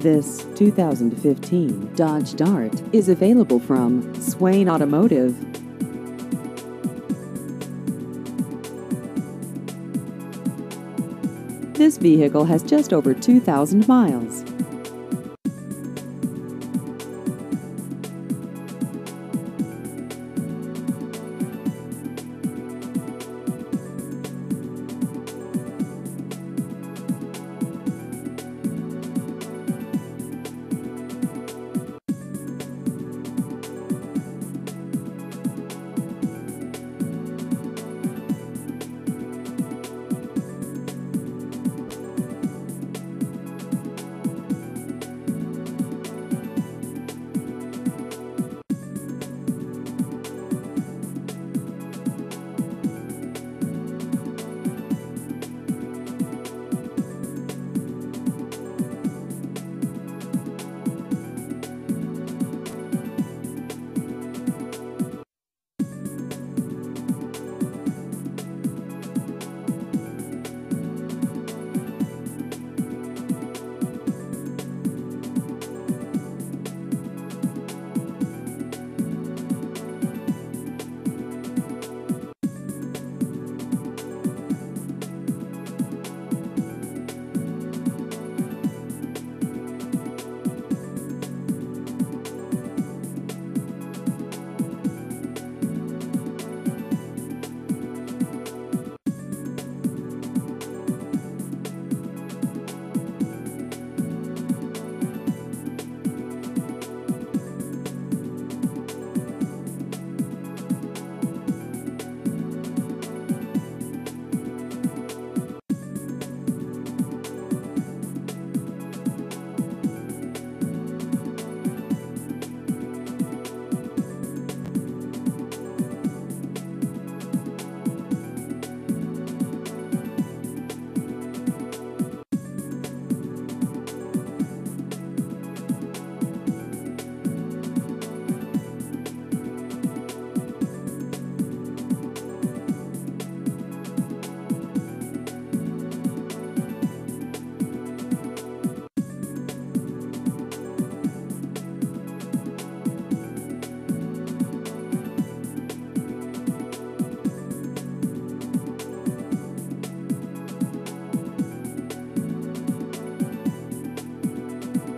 This 2015 Dodge Dart is available from Swain Automotive. This vehicle has just over 2,000 miles.